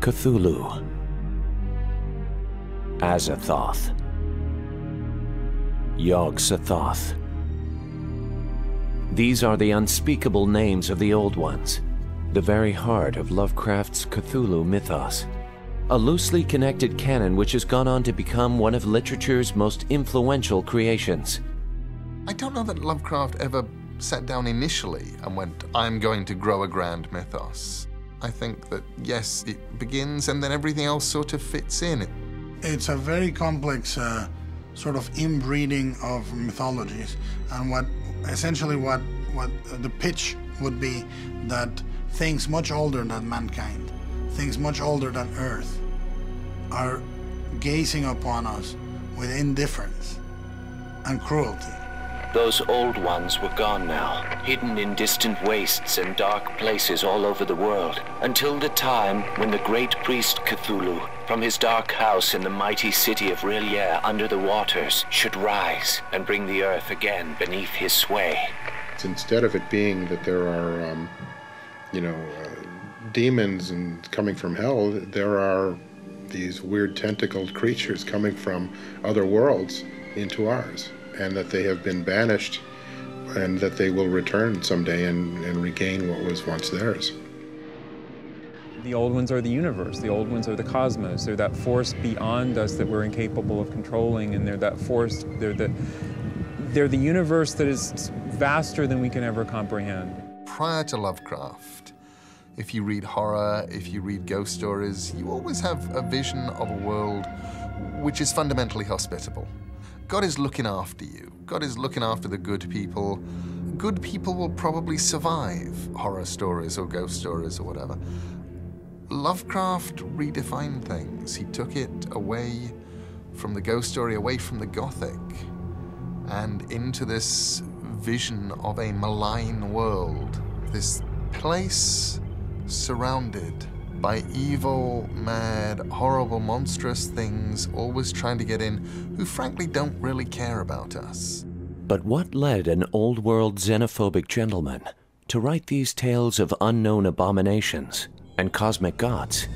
Cthulhu, Azathoth, Yog-Sothoth. These are the unspeakable names of the Old Ones, the very heart of Lovecraft's Cthulhu mythos, a loosely connected canon which has gone on to become one of literature's most influential creations. I don't know that Lovecraft ever sat down initially and went, I'm going to grow a grand mythos. I think that, yes, it begins and then everything else sort of fits in. It's a very complex uh, sort of inbreeding of mythologies, and what essentially what what the pitch would be that things much older than mankind, things much older than Earth, are gazing upon us with indifference and cruelty. Those old ones were gone now, hidden in distant wastes and dark places all over the world, until the time when the great priest Cthulhu, from his dark house in the mighty city of R'lyeh under the waters, should rise and bring the earth again beneath his sway. Instead of it being that there are, um, you know, uh, demons and coming from hell, there are these weird tentacled creatures coming from other worlds into ours and that they have been banished and that they will return someday and, and regain what was once theirs. The old ones are the universe. The old ones are the cosmos. They're that force beyond us that we're incapable of controlling, and they're that force. They're the they're the universe that is vaster than we can ever comprehend. Prior to Lovecraft, if you read horror, if you read ghost stories, you always have a vision of a world which is fundamentally hospitable. God is looking after you. God is looking after the good people. Good people will probably survive horror stories or ghost stories or whatever. Lovecraft redefined things. He took it away from the ghost story, away from the gothic, and into this vision of a malign world. This place surrounded by evil, mad, horrible, monstrous things always trying to get in who frankly don't really care about us. But what led an old world xenophobic gentleman to write these tales of unknown abominations and cosmic gods?